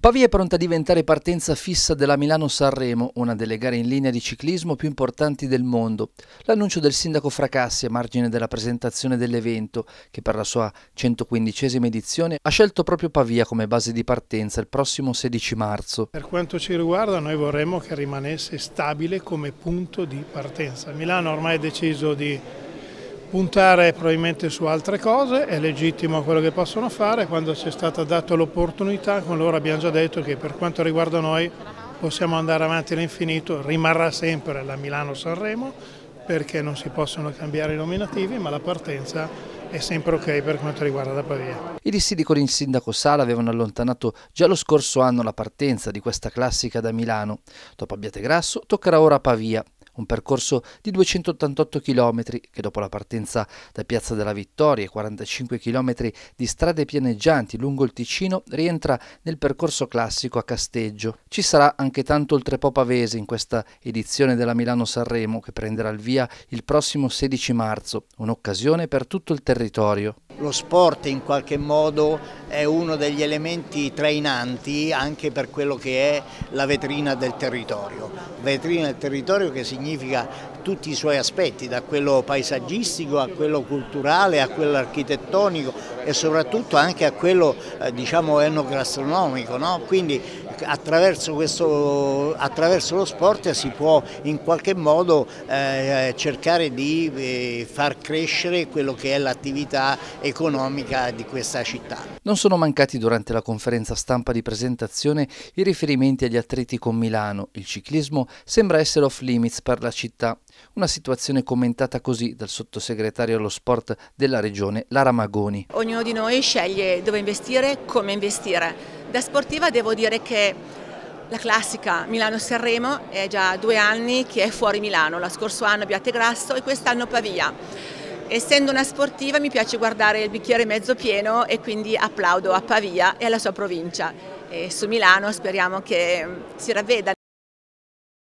Pavia è pronta a diventare partenza fissa della Milano-Sanremo, una delle gare in linea di ciclismo più importanti del mondo. L'annuncio del sindaco Fracassi a margine della presentazione dell'evento, che per la sua 115esima edizione ha scelto proprio Pavia come base di partenza il prossimo 16 marzo. Per quanto ci riguarda noi vorremmo che rimanesse stabile come punto di partenza. Milano ormai ha deciso di puntare probabilmente su altre cose, è legittimo quello che possono fare, quando ci è stata data l'opportunità con loro abbiamo già detto che per quanto riguarda noi possiamo andare avanti all'infinito, rimarrà sempre la Milano-Sanremo perché non si possono cambiare i nominativi ma la partenza è sempre ok per quanto riguarda la Pavia. I dissidi con il sindaco Sala avevano allontanato già lo scorso anno la partenza di questa classica da Milano. Dopo Abbiategrasso toccherà ora Pavia un percorso di 288 km che dopo la partenza da Piazza della Vittoria e 45 km di strade pianeggianti lungo il Ticino rientra nel percorso classico a Casteggio. Ci sarà anche tanto oltrepo pavese in questa edizione della Milano-Sanremo che prenderà il via il prossimo 16 marzo, un'occasione per tutto il territorio. Lo sport in qualche modo è uno degli elementi trainanti anche per quello che è la vetrina del territorio. Vetrina del territorio che significa tutti i suoi aspetti, da quello paesaggistico a quello culturale, a quello architettonico e soprattutto anche a quello eh, diciamo enogastronomico. No? Quindi attraverso, questo, attraverso, lo sport si può in qualche modo eh, cercare di eh, far crescere quello che è l'attività economica di questa città. Non sono mancati durante la conferenza stampa di presentazione i riferimenti agli atleti con Milano. Il ciclismo sembra essere off limits per la città. Una situazione commentata così dal sottosegretario allo sport della regione, Lara Magoni. Ognuno di noi sceglie dove investire, come investire. Da sportiva devo dire che la classica Milano-Sanremo è già due anni che è fuori Milano, lo scorso anno Grasso e quest'anno Pavia. Essendo una sportiva mi piace guardare il bicchiere mezzo pieno e quindi applaudo a Pavia e alla sua provincia. E su Milano speriamo che si ravveda.